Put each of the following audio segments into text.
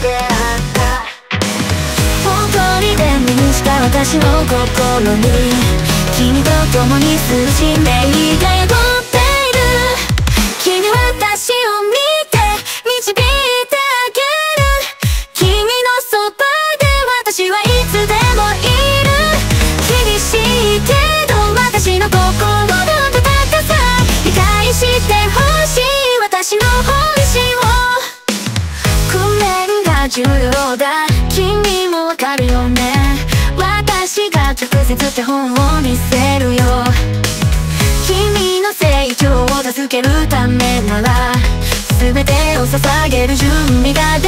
本当に天にした私の心に君と共に進んでいたよ宿っている君は私を見て導いてあげる君のそばで私はいつでもいる。厳しいけど私の心。かるよね。私が直接手本を見せるよ。君の成長を助けるためなら全てを捧げる準備ができる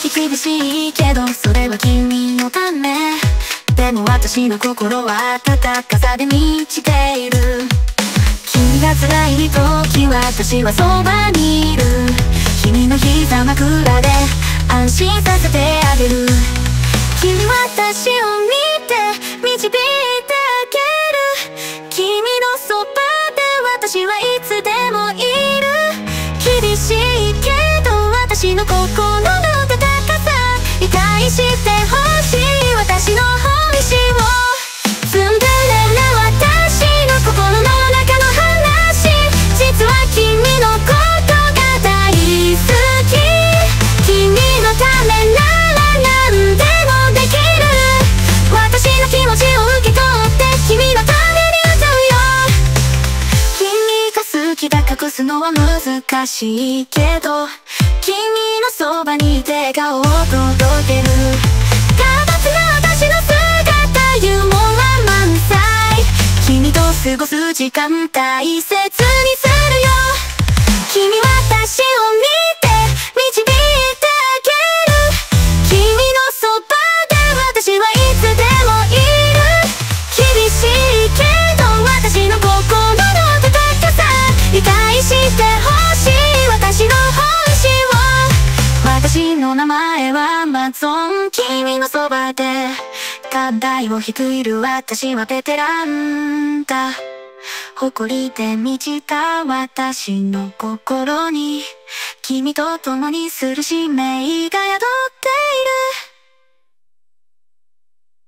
時厳しいけどそれは君のためでも私の心は温かさで満ちている。君が辛い時私はそばにいる。君の膝枕で安心させてあげる。君私を見て導いてあげる。君のそばで私はいつでもいる。厳しいけど私の心理解してほしい私の本心をツンデレな私の心の中の話実は君のことが大好き君のためなら何でもできる私の気持ちを受け取って君のために歌うよ君が好きだ隠すのは難しいけど君そばにいて笑顔を届ける。活発な私の姿ユーモア満載。君と過ごす時間大切。君のそばで課題を率いる私はベテランだ。誇りで満ちた私の心に。君と共にする使命が宿っている。